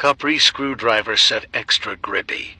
Capri screwdriver set extra grippy.